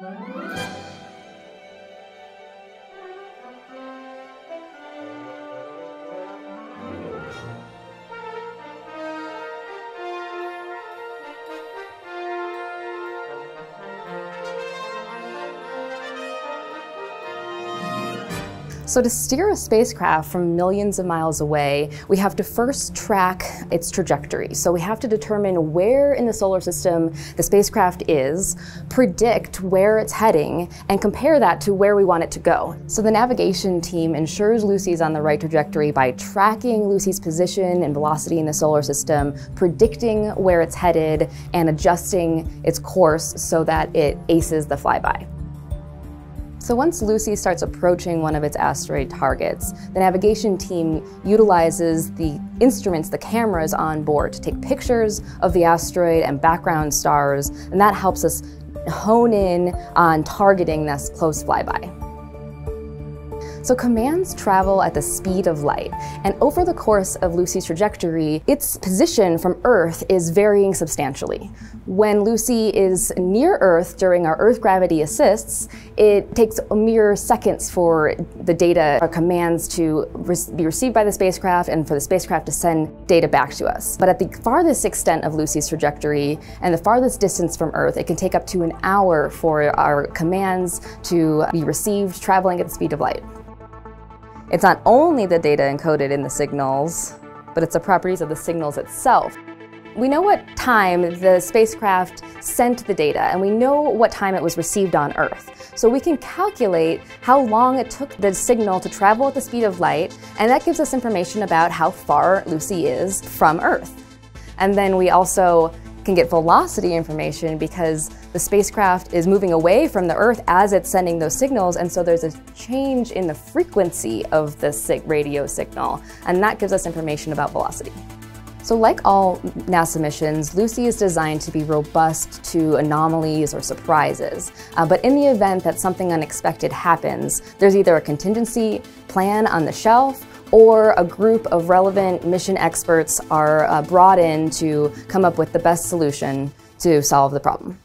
Thank you. So to steer a spacecraft from millions of miles away, we have to first track its trajectory. So we have to determine where in the solar system the spacecraft is, predict where it's heading, and compare that to where we want it to go. So the navigation team ensures Lucy's on the right trajectory by tracking Lucy's position and velocity in the solar system, predicting where it's headed, and adjusting its course so that it aces the flyby. So once Lucy starts approaching one of its asteroid targets, the navigation team utilizes the instruments, the cameras on board to take pictures of the asteroid and background stars, and that helps us hone in on targeting this close flyby. So commands travel at the speed of light, and over the course of Lucy's trajectory, its position from Earth is varying substantially. When Lucy is near Earth during our Earth gravity assists, it takes mere seconds for the data or commands to re be received by the spacecraft and for the spacecraft to send data back to us. But at the farthest extent of Lucy's trajectory and the farthest distance from Earth, it can take up to an hour for our commands to be received traveling at the speed of light. It's not only the data encoded in the signals, but it's the properties of the signals itself. We know what time the spacecraft sent the data, and we know what time it was received on Earth. So we can calculate how long it took the signal to travel at the speed of light, and that gives us information about how far Lucy is from Earth. And then we also can get velocity information because the spacecraft is moving away from the Earth as it's sending those signals, and so there's a change in the frequency of the radio signal, and that gives us information about velocity. So like all NASA missions, Lucy is designed to be robust to anomalies or surprises. Uh, but in the event that something unexpected happens, there's either a contingency plan on the shelf or a group of relevant mission experts are uh, brought in to come up with the best solution to solve the problem.